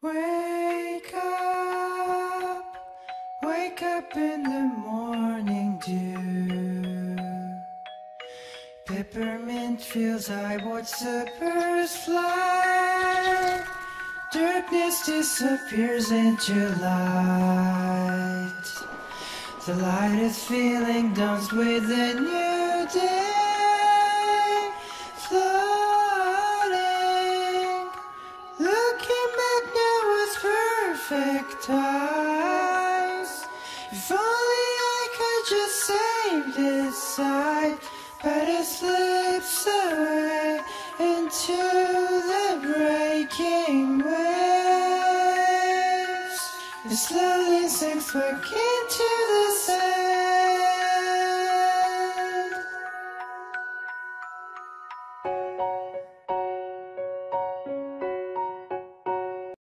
Wake up, wake up in the morning dew. Peppermint feels I watch the birds fly. Darkness disappears into light. The light is feeling dawns with a new day. Perfect eyes. If only I could just save this sight, but it slips away into the breaking waves. It slowly sinks back into the sand.